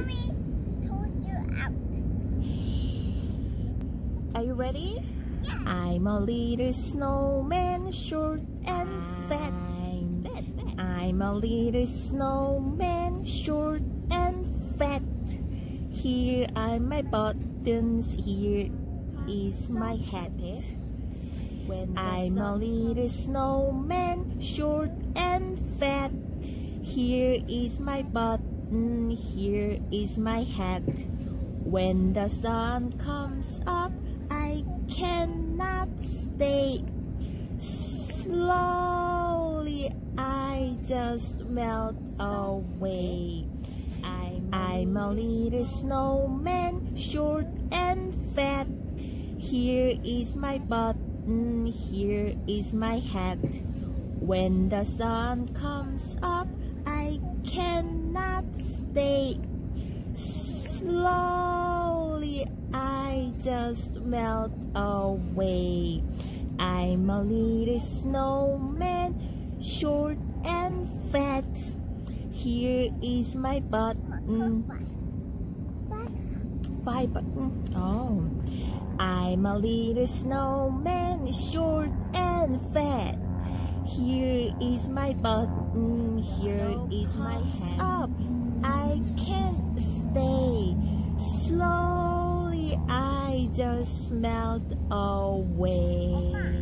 Mommy told you out. Are you ready? Yeah. I'm a little snowman, short and fat. I'm fat, fat. I'm a little snowman, short and fat. Here are my buttons, here is my hat. When I'm a little snowman, short and fat. Here is my button, here is my hat. When the sun comes up, I cannot stay. Slowly, I just melt away. I'm, I'm a little snowman, short and fat. Here is my button, mm, here is my hat. When the sun comes up, I cannot stay. Slowly, I just melt away. I'm a little snowman, short and fat. Here is my button. Five button. Oh. I'm a little snowman, short and fat. Here is my button, here is my hat. Up, I can't just melt away.